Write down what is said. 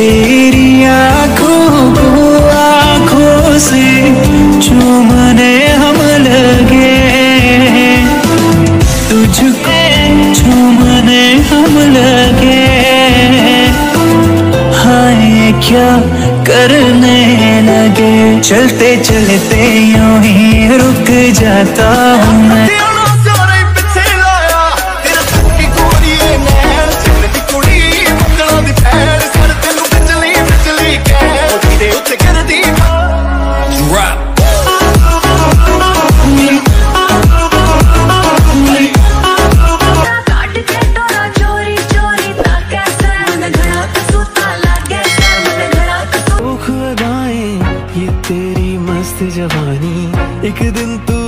तेरी आँखों को आँखों से चूमने हम लगे तुझको चूमने हम लगे हाय, क्या करने लगे? चलते चलते यूँ ही रुक जाता ये तेरी मस्त जवानी। एक दिन तू